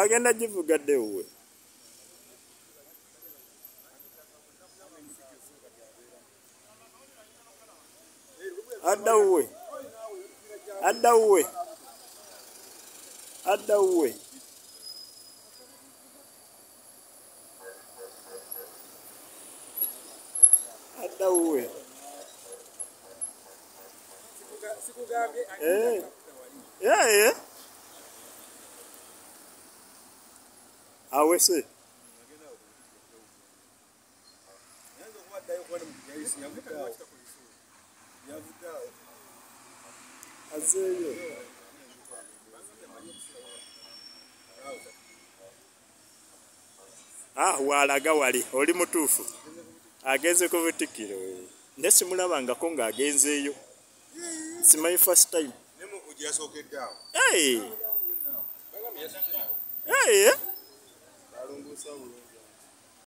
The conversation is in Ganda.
agenda givugadde wuwe adda wuwe adda wuwe adda wuwe adda wuwe Eh. Awese azeeyo ah waalaga wali. Oli mutuufu. Agenze ku butikiro nde simulabangako ng'agenzeeyo simanyi first time. Hey. hey. so.